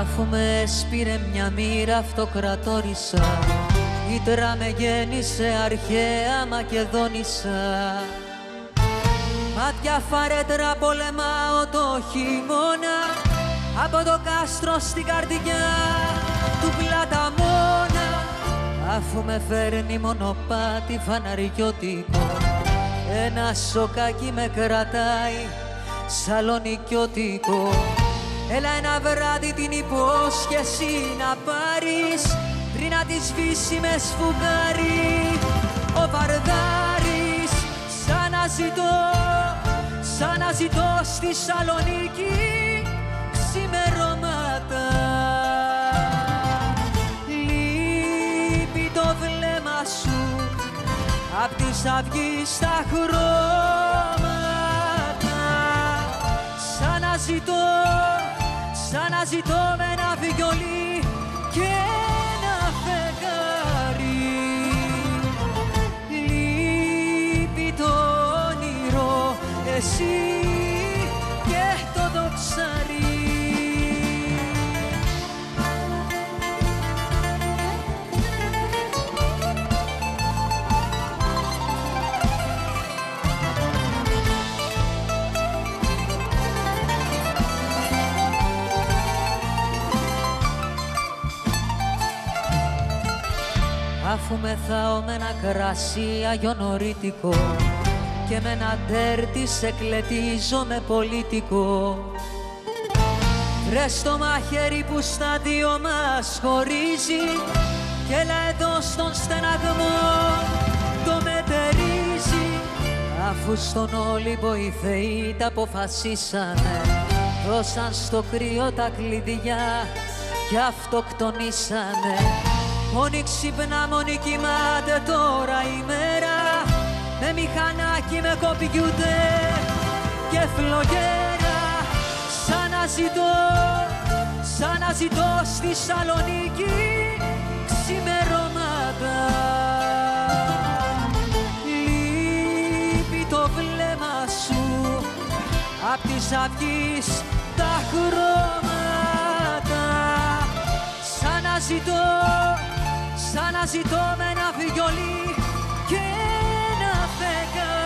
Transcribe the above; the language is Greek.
Αφού με έσπηρε μια μοίρα αυτοκρατόρισα. Ήτρα με γέννησε αρχαία Μακεδόνισσα Μάτια φαρέτρα πολεμάω το χειμώνα. Από το κάστρο στην καρδιά του πλαταμόνα Αφού με φέρνει μονοπάτι φαναριώτικο. Ένα σοκάκι με κρατάει σαλονικιώτικο. Έλα ένα βράδυ την υπόσχεση να πάρεις Πριν να τη σβήσει με σφουγγάρι Ο Βαρδάρης σαν να ζητώ, σαν να ζητώ στη Σαλονίκη ξημερώματα. Λείπει το βλέμμα σου απ' της αυγής τα χρώματα. Σαν να ζητώ σαν να ζητώ με ένα βιολί και Αφού μεθάω με ένα κρασί αγιονορίτικο και με ένα τέρτι σε κλετίζω με πολίτικο Βρες το μαχαίρι που στα δύο μας χωρίζει και έλα εδώ στον στεναγμό. Το μετερίζει. Αφού στον Όλυμπο οι θεοί τα αποφασίσανε δώσαν στο κρύο τα κλειδιά και αυτοκτονήσανε Μόνη ξυπνά, μόνη κοιμάται τώρα η μέρα. Με μηχανάκι, με κομπιούτερ και φλογέρα. Σαν να ζητώ, σαν να ζητώ στη Σαλονίκη ξημερώματα. Λείπει το βλέμμα σου απ' της αυγής τα χρώματα. Σαν να ζητώ σαν να ζητώ με ένα βιολί και ένα φεγγάρι